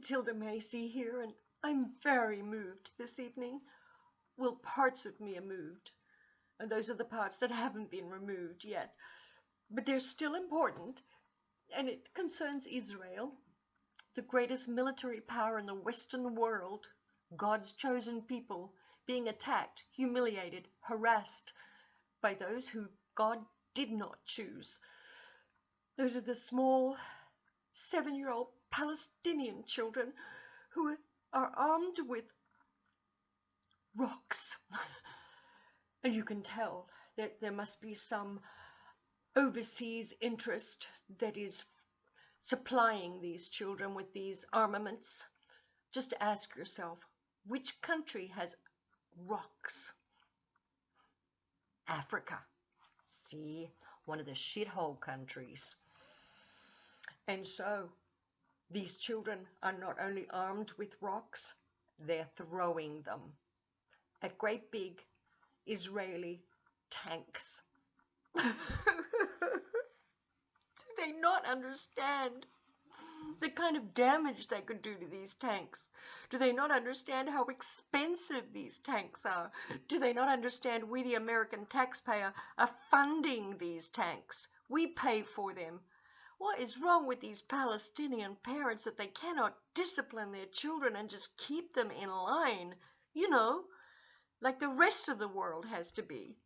Matilda Macy here, and I'm very moved this evening. Well, parts of me are moved, and those are the parts that haven't been removed yet. But they're still important, and it concerns Israel, the greatest military power in the Western world, God's chosen people, being attacked, humiliated, harassed by those who God did not choose. Those are the small seven year old Palestinian children who are armed with rocks. and you can tell that there must be some overseas interest that is supplying these children with these armaments. Just ask yourself which country has rocks? Africa. See, one of the shithole countries. And so these children are not only armed with rocks, they're throwing them at great big Israeli tanks. Do they not understand the kind of damage they could do to these tanks? Do they not understand how expensive these tanks are? Do they not understand we, the American taxpayer, are funding these tanks? We pay for them. What is wrong with these Palestinian parents that they cannot discipline their children and just keep them in line? You know, like the rest of the world has to be.